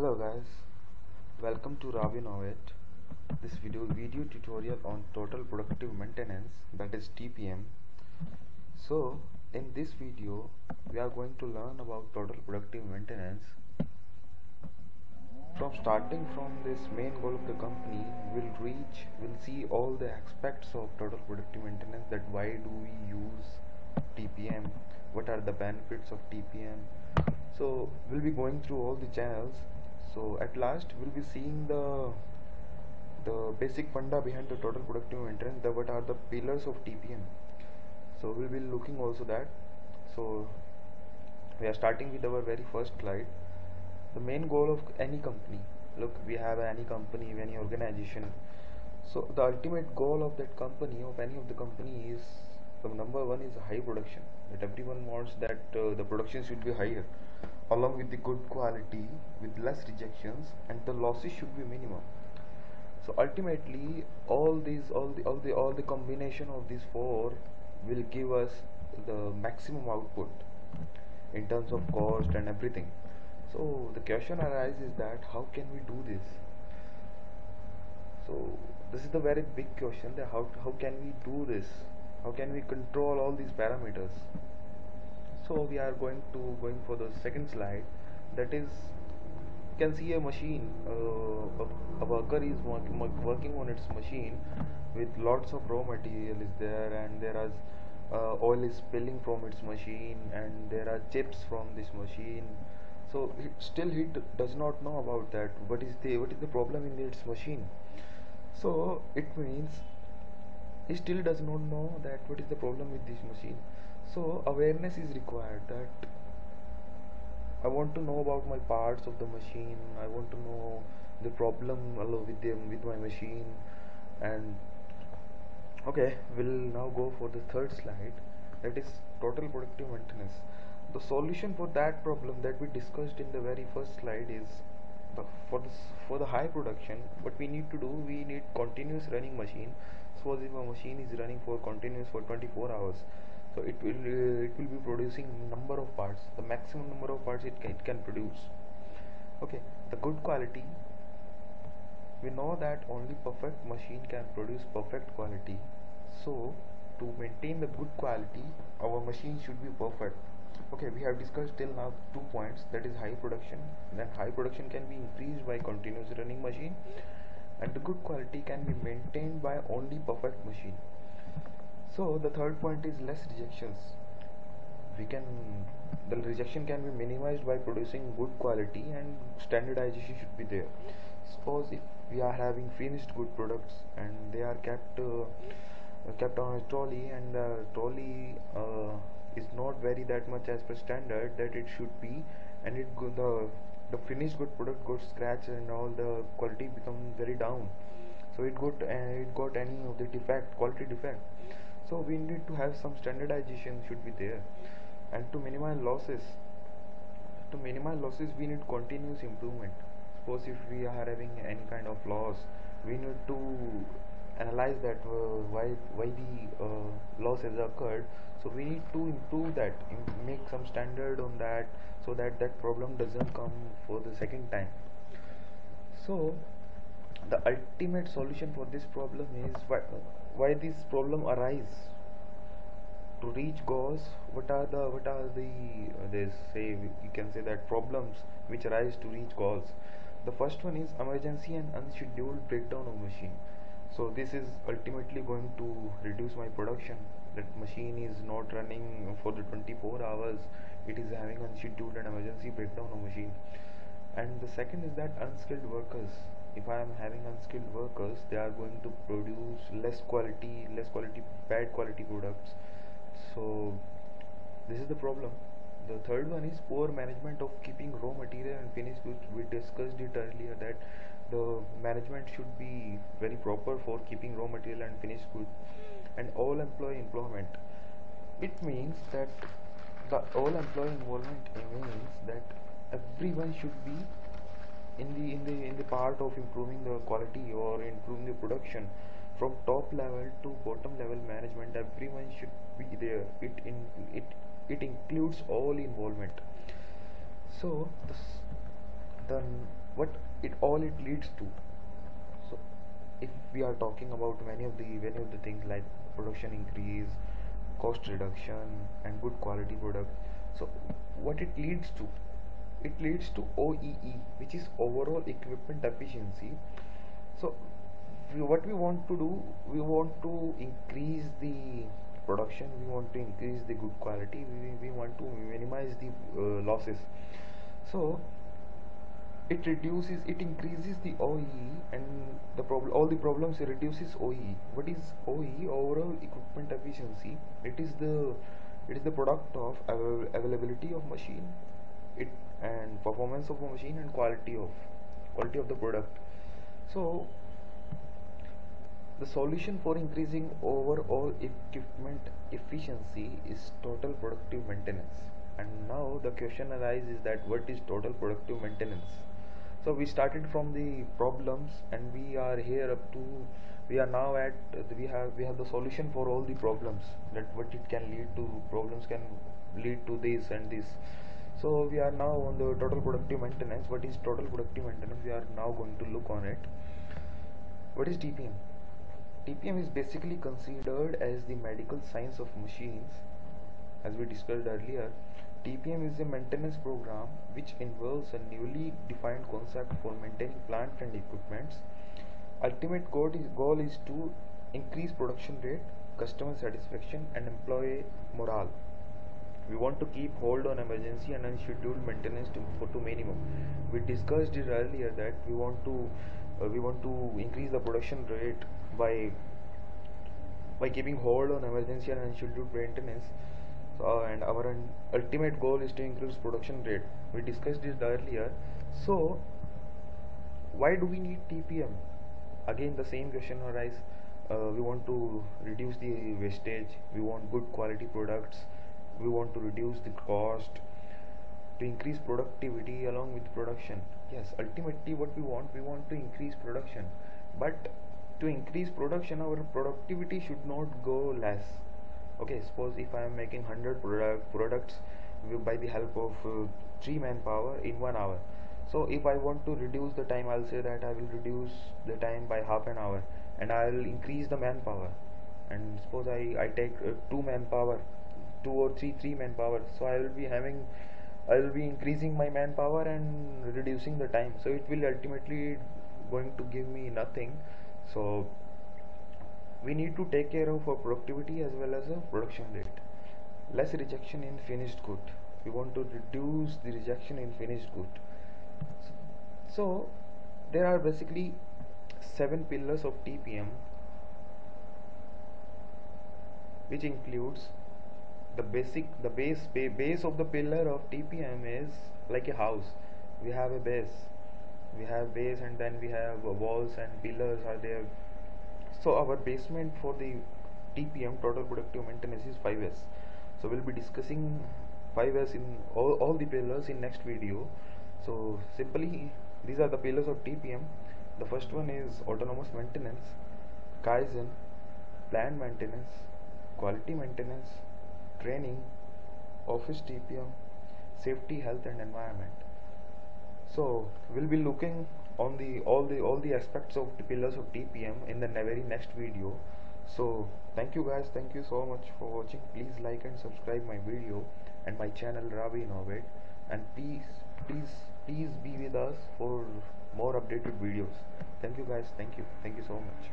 Hello guys, welcome to Raavinnovate. This video video tutorial on total productive maintenance that is TPM. So in this video we are going to learn about total productive maintenance. From starting from this main goal of the company, we'll reach, we'll see all the aspects of total productive maintenance. That why do we use TPM? What are the benefits of TPM? So we'll be going through all the channels so at last we'll be seeing the the basic funda behind the total productive maintenance the what are the pillars of TPM so we'll be looking also that. So we are starting with our very first slide. The main goal of any company. Look we have any company any organization. So the ultimate goal of that company of any of the company is the number one is high production. That everyone wants that uh, the production should be higher along with the good quality with less rejections and the losses should be minimum. So ultimately all these all the all the all the combination of these four will give us the maximum output in terms of cost and everything. So the question arises that how can we do this? So this is the very big question that how, how can we do this? How can we control all these parameters so we are going to going for the second slide. That is you can see a machine uh, a, a, worker is working, working on its machine with lots of raw material is there and there is uh, oil is spilling from its machine and there are chips from this machine. So it, still he does not know about that. What is the what is the problem in its machine? So it means he still does not know that what is the problem with this machine so awareness is required that I want to know about my parts of the machine. I want to know the problem with them with my machine. And okay we'll now go for the third slide. That is total productive maintenance. The solution for that problem that we discussed in the very first slide is the, for this for the high production what we need to do we need continuous running machine. Suppose if a machine is running for continuous for 24 hours so it will uh, it will be producing number of parts the maximum number of parts it can, it can produce. Okay the good quality we know that only perfect machine can produce perfect quality. So to maintain the good quality our machine should be perfect. Okay we have discussed till now two points that is high production then high production can be increased by continuous running machine and the good quality can be maintained by only perfect machine so the third point is less rejections. We can the rejection can be minimized by producing good quality and standardization should be there. Suppose if we are having finished good products and they are kept uh, kept on a trolley and the trolley uh, is not very that much as per standard that it should be and it go the the finished good product got scratched and all the quality become very down. So it got uh, it got any of the defect quality defect so we need to have some standardization should be there. And to minimize losses to minimize losses we need continuous improvement. Suppose if we are having any kind of loss we need to analyze that uh, why why the uh, loss has occurred. So we need to improve that make some standard on that so that that problem doesn't come for the second time. So the ultimate solution for this problem is why, this problem arise? To reach goals what are the what are the uh, they say you can say that problems which arise to reach goals the first one is emergency and unscheduled breakdown of machine. So this is ultimately going to reduce my production. That machine is not running for the 24 hours. It is having unscheduled and emergency breakdown of machine. And the second is that unskilled workers if I am having unskilled workers they are going to produce less quality less quality bad quality products. So this is the problem. The third one is poor management of keeping raw material and finished goods. We discussed it earlier that the management should be very proper for keeping raw material and finished goods and all employee employment. It means that the all employee involvement means that everyone should be in the in the in the part of improving the quality or improving the production from top level to bottom level management everyone should be there. It in it it includes all involvement. So this, the what it all it leads to. So if we are talking about many of the many of the things like production increase cost reduction and good quality product so what it leads to it leads to OEE which is overall equipment efficiency. So we, what we want to do we want to increase the production we want to increase the good quality we, we want to minimize the uh, losses. So it reduces it increases the OEE and the problem all the problems it reduces OEE what is OEE overall equipment efficiency. It is the it is the product of avail availability of machine it and performance of a machine and quality of quality of the product. So the solution for increasing overall equipment efficiency is total productive maintenance. And now the question arises is that what is total productive maintenance? So we started from the problems and we are here up to we are now at we have we have the solution for all the problems that what it can lead to problems can lead to this and this so we are now on the total productive maintenance. What is total productive maintenance? We are now going to look on it. What is TPM TPM is basically considered as the medical science of machines. As we discussed earlier TPM is a maintenance program which involves a newly defined concept for maintaining plant and equipments. Ultimate goal is, goal is to increase production rate, customer satisfaction and employee morale. We want to keep hold on emergency and unscheduled maintenance to, for to minimum. We discussed it earlier that we want to uh, we want to increase the production rate by by keeping hold on emergency and unscheduled maintenance. Uh, and our ultimate goal is to increase production rate. We discussed this earlier. So why do we need TPM again the same question arises uh, we want to reduce the wastage. We want good quality products we want to reduce the cost to increase productivity along with production. Yes ultimately what we want we want to increase production. But to increase production our productivity should not go less. Okay suppose if I am making 100 product products by the help of uh, 3 manpower in 1 hour. So if I want to reduce the time I'll say that I will reduce the time by half an hour and I'll increase the manpower. And suppose I, I take uh, 2 manpower 2 or 3 3 manpower. So I will be having I will be increasing my manpower and reducing the time. So it will ultimately going to give me nothing. So we need to take care of our productivity as well as a production rate. Less rejection in finished good. We want to reduce the rejection in finished good. So there are basically seven pillars of TPM which includes the basic the base base of the pillar of TPM is like a house. We have a base. We have base and then we have walls and pillars are there. So our basement for the TPM total productive maintenance is 5S so we'll be discussing 5S in all, all the pillars in next video. So simply these are the pillars of TPM the first one is autonomous maintenance Kaizen planned maintenance quality maintenance training office TPM safety health and environment. So we'll be looking on the all the all the aspects of the pillars of TPM in the very next video. So thank you guys. Thank you so much for watching. Please like and subscribe my video and my channel Raavinnovate. And please please please be with us for more updated videos. Thank you guys. Thank you. Thank you so much